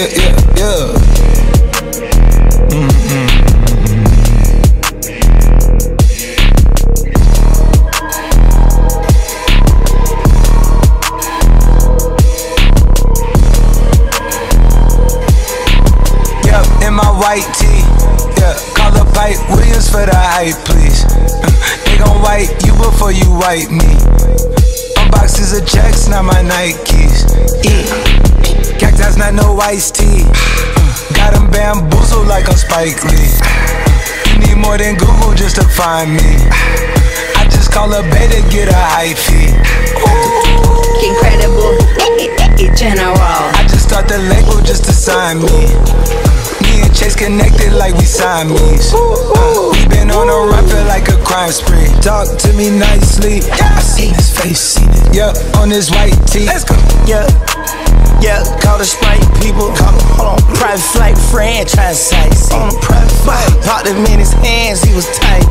Yeah, yeah, yeah. Mm-hmm. Yep, in my white tee, yeah. Call the Pipe Williams for the hype, please. They gon' wipe you before you wipe me. Unboxes of checks, not my Nikes. Yeah. No iced tea. Got them bamboozled like I'm Spike Lee. You need more than Google just to find me. I just call a beta, get a hyphy. Incredible, general. I just start the label just to sign me. Me and Chase connected like we Siamese. Uh, we been on a run, feel like a crime spree. Talk to me nicely. I seen his face, seen it. Yeah, on his white tee. Let's go. Yeah, yeah, call the Sprite people. Hold on. Private flight franchise sites. On a private flight. Popped him in his hands, he was tight.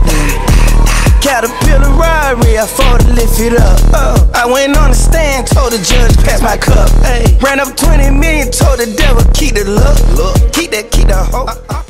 Caterpillar robbery, I fought to lift it up. Uh, I went on the stand, told the judge, pass my cup. Ay. Ran up 20 million, told the devil, keep the look. look, Keep that, keep the hope.